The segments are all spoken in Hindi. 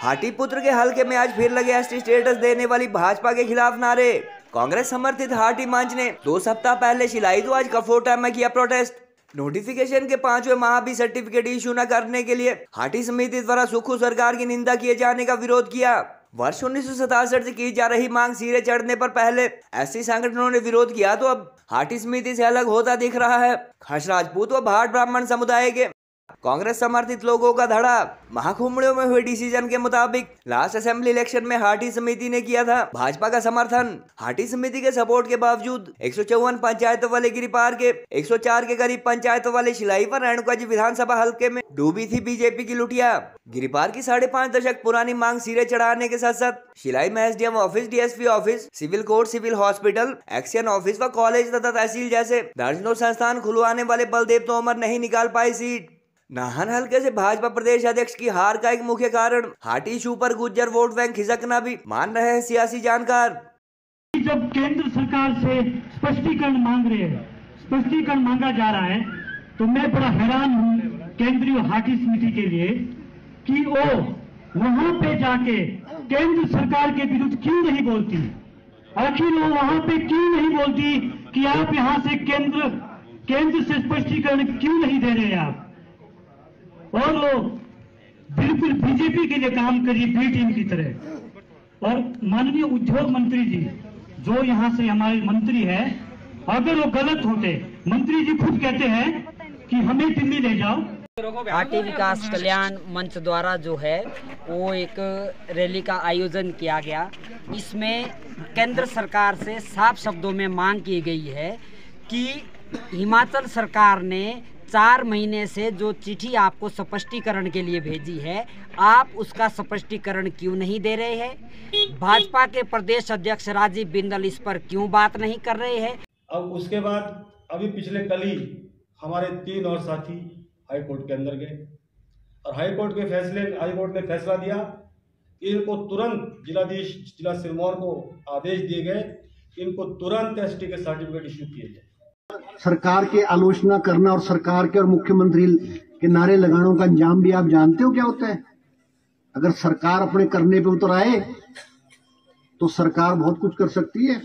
हाटी पुत्र के हल्के में आज फिर लगे एसटी स्टेटस देने वाली भाजपा के खिलाफ नारे। कांग्रेस समर्थित हाटी मंच ने दो सप्ताह पहले शिलाई तो आज कफोटा में किया प्रोटेस्ट नोटिफिकेशन के पांचवे माह भी सर्टिफिकेट इशू न करने के लिए हाटी समिति द्वारा सुखू सरकार की निंदा किए जाने का विरोध किया। वर्ष उन्नीस से की जा रही मांग सिरे चढ़ने पर पहले ऐसी संगठनों ने विरोध किया तो अब हाटी समिति से अलग होता दिख रहा है। खस राजपूत व भाट ब्राह्मण समुदाय के कांग्रेस समर्थित लोगों का धड़ा महाकुंभड़ियों में हुए डिसीज़न के मुताबिक लास्ट असेंबली इलेक्शन में हाटी समिति ने किया था भाजपा का समर्थन। हाटी समिति के सपोर्ट के बावजूद एक पंचायतों वाले गिरिपार के 104 के करीब पंचायतों वाले शिलाई पर रेणुका जी विधानसभा हल्के में डूबी थी बीजेपी की लुटिया। गिरिपार की साढ़े पाँच दशक पुरानी मांग सिरे चढ़ाने के साथ साथ शिलाई में SDM office DSP office civil court civil hospital action office व कॉलेज तथा तहसील जैसे दर्जनों संस्थान खुलवाने वाले बलदेव तोमर नहीं निकाल पाई सीट। नाहन हल्के से भाजपा प्रदेश अध्यक्ष की हार का एक मुख्य कारण, हाटी इशू पर गुज्जर वोट बैंक खिसकना भी, मान रहे हैं सियासी जानकार। जब केंद्र सरकार से स्पष्टीकरण मांग रहे हैं, स्पष्टीकरण मांगा जा रहा है तो मैं बड़ा हैरान हूँ केंद्रीय हाटी समिति के लिए कि वो वहाँ पे जाके केंद्र सरकार के विरुद्ध क्यों नहीं बोलती? आखिर वो वहाँ पे क्यों नहीं बोलती कि आप यहाँ से केंद्र केंद्र से स्पष्टीकरण क्यों नहीं दे रहे आप? और वो बिल्कुल बीजेपी के लिए काम करिए बी टीम की तरह। और माननीय उद्योग मंत्री जी, जो यहाँ से हमारे मंत्री है, अगर वो गलत होते, मंत्री जी खुद कहते हैं कि हमें दिल्ली ले जाओ। हाटी विकास कल्याण मंच द्वारा जो है, वो एक रैली का आयोजन किया गया। इसमें केंद्र सरकार से साफ़ शब्दों में मांग की गई है कि हिमाचल सरकार ने चार महीने से जो चिट्ठी आपको स्पष्टीकरण के लिए भेजी है, आप उसका स्पष्टीकरण क्यों नहीं दे रहे हैं? भाजपा के प्रदेश अध्यक्ष राजीव बिंदल इस पर क्यों बात नहीं कर रहे हैं? अब उसके बाद, अभी पिछले कल ही हमारे तीन और साथी हाई कोर्ट के अंदर गए। और हाई कोर्ट के फैसले, हाई कोर्ट ने फैसला दिया इनको तुरंत जिलाधीश जिला सिरमौर को आदेश दिए गए, इनको तुरंत एसटी के सर्टिफिकेट इश्यू किए जाए सरकार के आलोचना करना और सरकार के और मुख्यमंत्री के नारे लगानों का अंजाम भी आप जानते हो क्या होता है? अगर सरकार अपने करने पे उतर आए तो सरकार बहुत कुछ कर सकती है।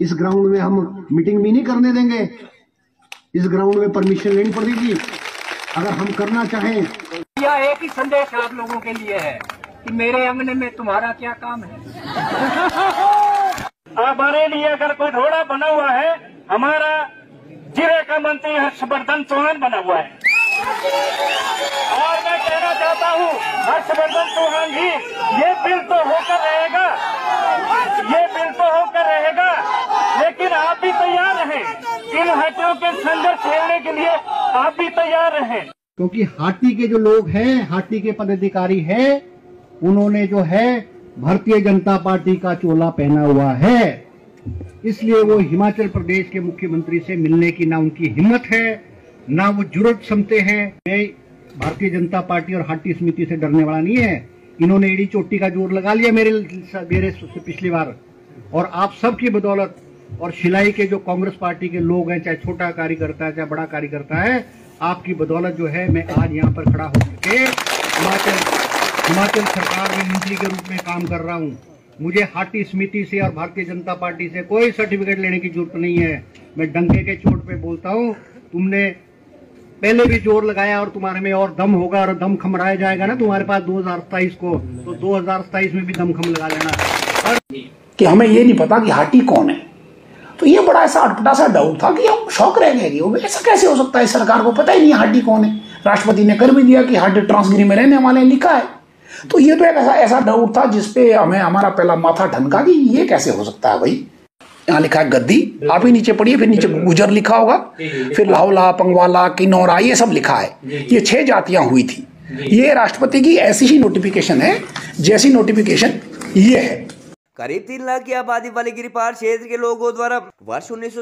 इस ग्राउंड में हम मीटिंग भी नहीं करने देंगे। इस ग्राउंड में परमिशन लेनी पड़ेगी। अगर हम करना चाहें यह एक ही संदेश आप लोगों के लिए है कि मेरे अंगने में तुम्हारा क्या काम है? हमारे लिए अगर कोई घोड़ा बना हुआ है हमारा ज़िले का मंत्री हर्षवर्धन चौहान बना हुआ है। और मैं कहना चाहता हूँ, हर्षवर्धन चौहान जी, ये बिल तो होकर रहेगा। ये बिल तो होकर रहेगा। लेकिन आप भी तैयार रहें। इन हटियों के संघर्ष खेलने के लिए आप भी तैयार रहें। क्योंकि हाटी के जो लोग हैं हाटी के पदाधिकारी हैं, उन्होंने जो है, भारतीय जनता पार्टी का चोला पहना हुआ है। इसलिए वो हिमाचल प्रदेश के मुख्यमंत्री से मिलने की ना उनकी हिम्मत है, ना वो ज़रूरत समझते हैं। मैं भारतीय जनता पार्टी और हाटी समिति से डरने वाला नहीं है। इन्होंने एडी चोटी का ज़ोर लगा लिया मेरे मेरे पिछली बार। और आप सबकी बदौलत और शिलाई के जो कांग्रेस पार्टी के लोग हैं, चाहे छोटा कार्यकर्ता है चाहे बड़ा कार्यकर्ता है, आपकी बदौलत जो है, मैं आज यहाँ पर खड़ा होकर हिमाचल हिमाचल सरकार में मंत्री के रूप में काम कर रहा हूँ। मुझे हाटी समिति से और भारतीय जनता पार्टी से कोई सर्टिफिकेट लेने की ज़रूरत नहीं है। मैं डंके के चोट पे बोलता हूँ। तुमने पहले भी ज़ोर लगाया और तुम्हारे में और दम होगा और दम खमराया जाएगा ना तुम्हारे पास दो को। तो दो हज़ार सताइस में भी दम खम लगा लेना। और कि हमें ये नहीं पता कि हाटी कौन है। तो ये बड़ा ऐसा अटपटा सा डाउट था कि हम शौक रह गए ऐसा कैसे हो सकता है? सरकार को पता ही नहीं हाटी कौन है। राष्ट्रपति ने कर भी दिया कि हाटी ट्रांसगिरी में रहने वाले लिखा है। तो ये तो एक ऐसा ऐसा डाउट था जिसपे हमें हमारा पहला माथा ठनका कि ये कैसे हो सकता है भाई? यहाँ लिखा है गद्दी आप ही नीचे पढ़िए फिर नीचे गुजर लिखा होगा फिर लाहौला पंगवाला किन्नौरा ये सब लिखा है। ये छह जातियाँ हुई थी। ये राष्ट्रपति की ऐसी ही नोटिफिकेशन है जैसी नोटिफिकेशन ये है। करीब तीन लाख की आबादी वाले गिरिपार क्षेत्र के लोगों द्वारा वर्ष उन्नीस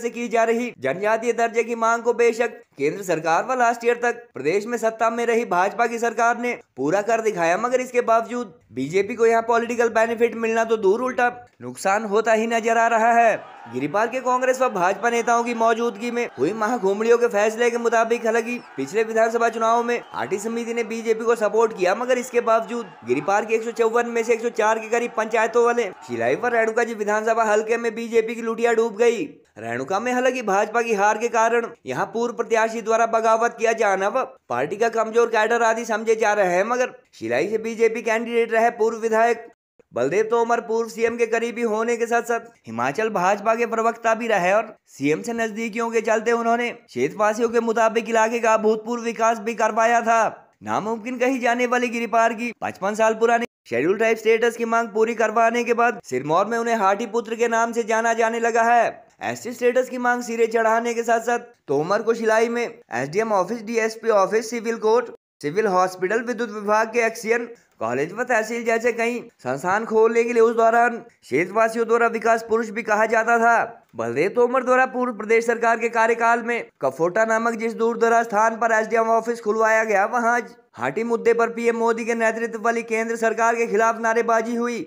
से की जा रही जनजातीय दर्जे की मांग को बेशक केंद्र सरकार व लास्ट ईयर तक प्रदेश में सत्ता में रही भाजपा की सरकार ने पूरा कर दिखाया, मगर इसके बावजूद बीजेपी को यहाँ पॉलिटिकल बेनिफिट मिलना तो दूर उल्टा नुकसान होता ही नज़र आ रहा है। गिरिपाल के कांग्रेस व भाजपा नेताओं की मौजूदगी में हुई महाघुमड़ियों के फैसले के मुताबिक हालाँकि पिछले विधानसभा चुनाव में पार्टी समिति ने बीजेपी को सपोर्ट किया, मगर इसके बावजूद गिरिपाल के एक सौ चौवन में से 104 के करीब पंचायतों वाले शिलाई व रेणुका जी विधानसभा हल्के में बीजेपी की लुटिया डूब गई रेणुका में हालाँकि भाजपा की हार के कारण यहाँ पूर्व प्रत्याशी द्वारा बगावत किया जाना व पार्टी का कमज़ोर कैडर आदि समझे जा रहे हैं, मगर शिलाई से बीजेपी कैंडिडेट रहे पूर्व विधायक बलदेव तोमर पूर्व सीएम के करीबी होने के साथ साथ हिमाचल भाजपा के प्रवक्ता भी रहे और सीएम से नजदीकियों के चलते उन्होंने क्षेत्रवासियों के मुताबिक इलाके का भूतपूर्व विकास भी करवाया था। नामुमकिन कही जाने वाली गिरिपार की पचपन साल पुरानी शेड्यूल टाइप स्टेटस की मांग पूरी करवाने के बाद सिरमौर में उन्हें हाटी पुत्र के नाम से जाना जाने लगा है। एस स्टेटस की मांग सिरे चढ़ाने के साथ साथ तोमर को शिलाई में SDM office DSP office civil court civil hospital विद्युत विभाग के एक्सियन कॉलेज व तहसील जैसे कई संस्थान खोलने के लिए उस दौरान क्षेत्रवासियों द्वारा विकास पुरुष भी कहा जाता था। बलदेव तोमर द्वारा पूर्व प्रदेश सरकार के कार्यकाल में कफोटा नामक जिस दूर दराज स्थान पर एसडीएम ऑफ़िस खुलवाया गया, वहाँ हाटी मुद्दे पर पीएम मोदी के नेतृत्व वाली केंद्र सरकार के खिलाफ नारेबाजी हुई।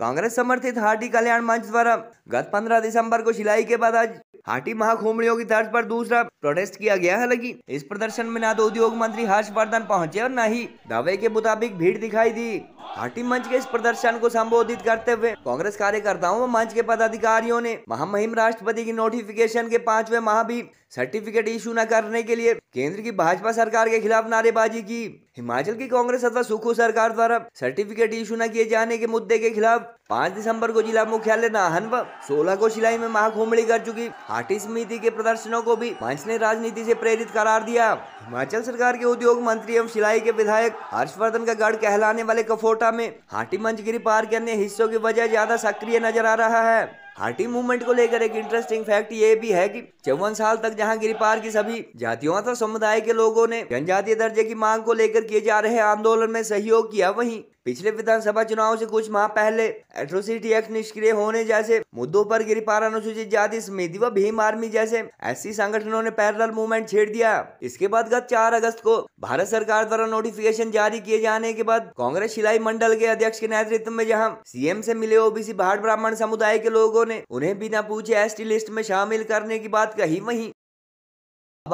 कांग्रेस समर्थित हाटी कल्याण मंच द्वारा गत 15 दिसंबर को शिलाई के बाद आज हाटी महाखोमड़ियों की तर्ज पर दूसरा प्रोटेस्ट किया गया है हालाँकि इस प्रदर्शन में न तो उद्योग मंत्री हर्षवर्धन पहुँचे और न ही दावे के मुताबिक भीड़ दिखाई दी। हाटी मंच के इस प्रदर्शन को संबोधित करते हुए कांग्रेस कार्यकर्ताओं व मंच के पदाधिकारियों ने महामहिम राष्ट्रपति की नोटिफिकेशन के पाँचवें माह भी सर्टिफिकेट इशू न करने के लिए केंद्र की भाजपा सरकार के खिलाफ नारेबाजी की। हिमाचल की कांग्रेस अथवा सुखू सरकार द्वारा सर्टिफिकेट इशू न किए जाने के मुद्दे के खिलाफ 5 दिसंबर को जिला मुख्यालय नाहन व 16 को शिलाई में महाकुंभड़ी कर चुकी हाटी समिति के प्रदर्शनों को भी मंच ने राजनीति से प्रेरित करार दिया। हिमाचल सरकार के उद्योग मंत्री एवं शिलाई के विधायक हर्षवर्धन का गढ़ कहलाने वाले कफोटा में। हाटी मंचगिरी पार के अन्य हिस्सों की वजह ज़्यादा सक्रिय नज़र आ रहा है। हाटी मूवमेंट को लेकर एक इंटरेस्टिंग फैक्ट ये भी है कि चौवन साल तक जहाँ गिरिपार की सभी जातियों अथवा समुदाय के लोगों ने जनजातीय दर्जे की मांग को लेकर किए जा रहे आंदोलन में सहयोग किया। वहीं पिछले विधानसभा चुनाव से कुछ माह पहले एट्रोसिटी एक्ट निष्क्रिय होने जैसे मुद्दों पर गिरिपार अनुसूचित जाति समिति व भीम आर्मी जैसे ऐसी संगठनों ने पैरल मूवमेंट छेड़ दिया। इसके बाद गत चार अगस्त को भारत सरकार द्वारा नोटिफिकेशन जारी किए जाने के बाद कांग्रेस शिलाई मंडल के अध्यक्ष के नेतृत्व में जहाँ सीएम से मिले ओबीसी भाट ब्राह्मण समुदाय के लोगों ने उन्हें बिना पूछे एसटी लिस्ट में शामिल करने की बात कही, वही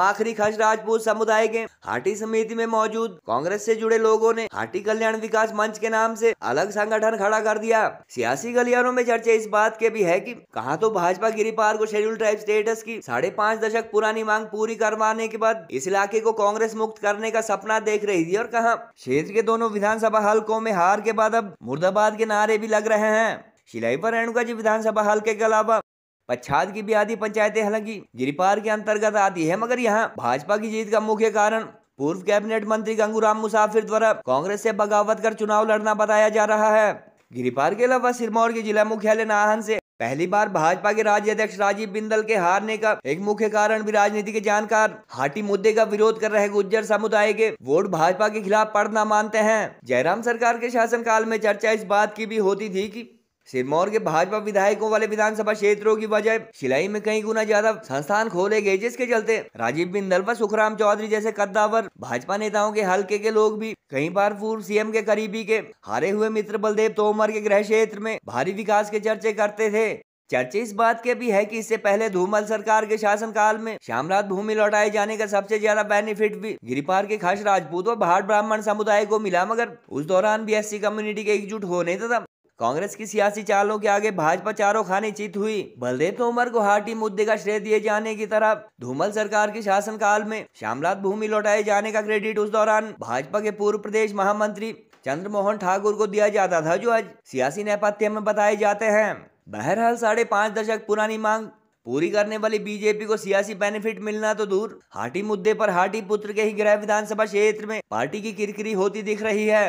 आखिरी खर्च राजपूत समुदाय के हाटी समिति में मौजूद। कांग्रेस से जुड़े लोगों ने हाटी कल्याण विकास मंच के नाम से अलग संगठन खड़ा कर दिया। सियासी गलियारों में चर्चा इस बात के भी है कि कहा तो भाजपा गिरिपार को शेड्यूल ट्राइब स्टेटस की साढ़े पाँच दशक पुरानी मांग पूरी करवाने के बाद इस इलाके को कांग्रेस मुक्त करने का सपना देख रही थी और कहा। क्षेत्र के दोनों विधानसभा हल्कों में हार के बाद अब मुर्दाबाद के नारे भी लग रहे हैं। शिलाई पर रेणुका जी विधानसभा हल्के के अलावा पच्छाद की भी आदि पंचायतें हालाँकि गिरिपार के अंतर्गत आती है, मगर यहाँ भाजपा की जीत का मुख्य कारण पूर्व कैबिनेट मंत्री गंगूराम मुसाफिर द्वारा कांग्रेस से बगावत कर चुनाव लड़ना बताया जा रहा है। गिरिपार के अलावा सिरमौर के जिला मुख्यालय नाहन से पहली बार भाजपा के राज्य अध्यक्ष राजीव बिंदल के हारने का एक मुख्य कारण भी राजनीति के जानकार हाटी मुद्दे का विरोध कर रहे गुज्जर समुदाय के वोट भाजपा के खिलाफ पड़ना मानते हैं। जयराम सरकार के शासनकाल में चर्चा इस बात की भी होती थी कि सिरमौर के भाजपा विधायकों वाले विधानसभा क्षेत्रों की बजाय शिलाई में कई गुना ज़्यादा संस्थान खोले गए, जिसके चलते राजीव बिंदल व सुखराम चौधरी जैसे कद्दावर, भाजपा नेताओं के हल्के के लोग भी कई बार पूर्व सीएम के करीबी के हारे हुए मित्र बलदेव तोमर के गृह क्षेत्र में भारी विकास के चर्चे करते थे। चर्चे इस बात के भी है कि इससे पहले धूमल सरकार के शासनकाल में श्यामराज भूमि लौटाए जाने का सबसे ज़्यादा बेनिफिट भी गिरिपार के खास राजपूत व भाट ब्राह्मण समुदाय को मिला, मगर उस दौरान भी एससी कम्युनिटी के एकजुट होने तथा कांग्रेस की सियासी चालों के आगे भाजपा चारों खाने चित हुई। बलदेव तोमर को हाटी मुद्दे का श्रेय दिए जाने की तरफ़ धूमल सरकार के शासनकाल में श्यामलाल भूमि लौटाए जाने का क्रेडिट उस दौरान भाजपा के पूर्व प्रदेश महामंत्री चंद्रमोहन ठाकुर को दिया जाता था, जो आज सियासी नेपथ्य में बताए जाते हैं। बहरहाल साढ़े पाँच दशक पुरानी मांग पूरी करने वाली बीजेपी को सियासी बेनिफिट मिलना तो दूर। हाटी मुद्दे पर हाटी पुत्र के ही गृह विधानसभा क्षेत्र में पार्टी की किरकिरी होती दिख रही है।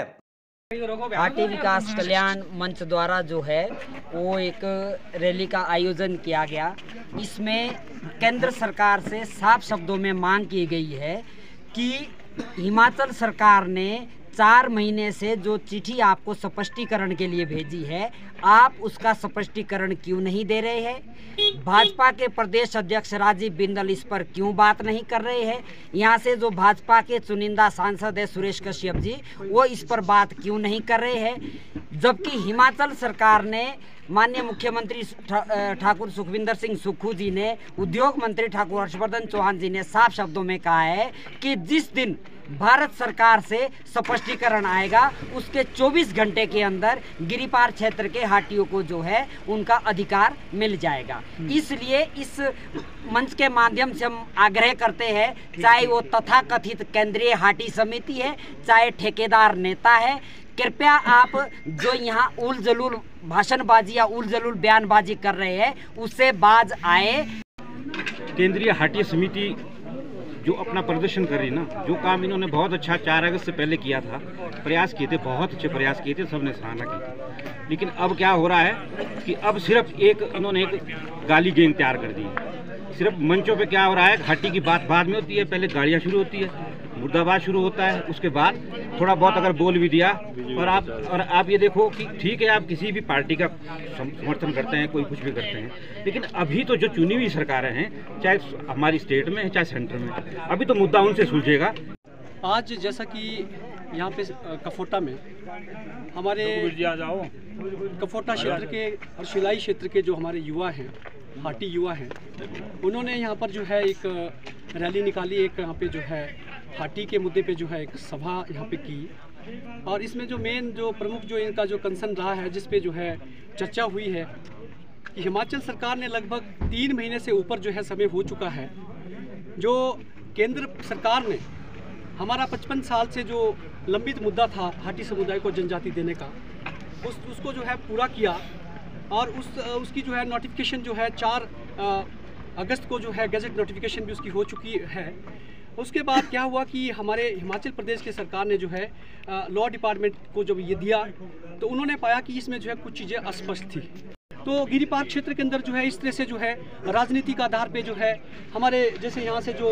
पार्टी विकास कल्याण मंच द्वारा जो है, वो एक रैली का आयोजन किया गया। इसमें केंद्र सरकार से साफ़ शब्दों में मांग की गई है कि हिमाचल सरकार ने चार महीने से जो चिट्ठी आपको स्पष्टीकरण के लिए भेजी है, आप उसका स्पष्टीकरण क्यों नहीं दे रहे हैं? भाजपा के प्रदेश अध्यक्ष राजीव बिंदल इस पर क्यों बात नहीं कर रहे हैं? यहाँ से जो भाजपा के चुनिंदा सांसद है सुरेश कश्यप जी, वो इस पर बात क्यों नहीं कर रहे हैं? जबकि हिमाचल सरकार ने माननीय मुख्यमंत्री ठाकुर सुखविंदर सिंह सुक्खू जी ने उद्योग मंत्री ठाकुर हर्षवर्धन चौहान जी ने साफ़ शब्दों में कहा है कि जिस दिन भारत सरकार से स्पष्टीकरण आएगा उसके 24 घंटे के अंदर गिरिपार क्षेत्र के हाटियों को जो है उनका अधिकार मिल जाएगा। इसलिए इस मंच के माध्यम से हम आग्रह करते हैं चाहे वो तथाकथित केंद्रीय हाटी समिति है चाहे ठेकेदार नेता है कृपया आप जो यहाँ उल जलूल भाषणबाजी या उल जलूल बयानबाजी कर रहे हैं, उससे बाज आए। केंद्रीय हाटी समिति जो अपना प्रदर्शन कर रही ना, जो काम इन्होंने बहुत अच्छा चार अगस्त से पहले किया था, प्रयास किए थे, बहुत अच्छे प्रयास किए थे, सबने सराहना की लेकिन अब क्या हो रहा है कि अब सिर्फ़ एक, इन्होंने एक गाली गेंद तैयार कर दी सिर्फ़ मंचों पे क्या हो रहा है घाटी की बात बाद में होती है, पहले गाड़ियाँ शुरू होती है मुर्दाबाद शुरू होता है उसके बाद थोड़ा बहुत अगर बोल भी दिया और आप और आप ये देखो कि ठीक है आप किसी भी पार्टी का समर्थन करते हैं कोई कुछ भी करते हैं लेकिन अभी तो जो चुनी हुई सरकारें हैं चाहे हमारी स्टेट में है चाहे सेंटर में अभी तो मुद्दा उनसे सुलझेगा। आज जैसा कि यहाँ पे कफोटा में हमारे कफोटा क्षेत्र के और शिलाई क्षेत्र के जो हमारे युवा हैं हाटी युवा हैं उन्होंने यहाँ पर जो है एक रैली निकाली एक यहाँ पे जो है हाटी के मुद्दे पे जो है एक सभा यहाँ पे की। और इसमें जो मेन जो प्रमुख जो इनका जो कंसर्न रहा है जिस पे जो है चर्चा हुई है कि हिमाचल सरकार ने लगभग तीन महीने से ऊपर जो है समय हो चुका है जो केंद्र सरकार ने हमारा पचपन साल से जो लंबित मुद्दा था हाटी समुदाय को जनजाति देने का उस उसको जो है पूरा किया और उस उसकी जो है नोटिफिकेशन जो है चार अ, अगस्त को जो है गजट नोटिफिकेशन भी उसकी हो चुकी है। उसके बाद क्या हुआ कि हमारे हिमाचल प्रदेश की सरकार ने जो है लॉ डिपार्टमेंट को जब ये दिया तो उन्होंने पाया कि इसमें जो है कुछ चीज़ें अस्पष्ट थी। तो गिरिपार क्षेत्र के अंदर जो है, इस तरह से जो है, राजनीति का आधार पे जो है, हमारे जैसे यहाँ से जो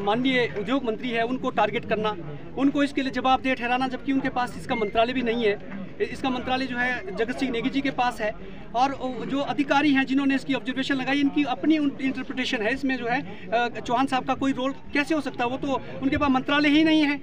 माननीय उद्योग मंत्री है, उनको टारगेट करना, उनको इसके लिए जवाबदेह ठहराना, जबकि उनके पास इसका मंत्रालय भी नहीं है। इसका मंत्रालय जो है जगत सिंह नेगी जी के पास है और जो अधिकारी हैं जिन्होंने इसकी ऑब्जर्वेशन लगाई, इनकी अपनी इंटरप्रिटेशन है। इसमें जो है चौहान साहब का कोई रोल कैसे हो सकता है? वो तो उनके पास मंत्रालय ही नहीं है।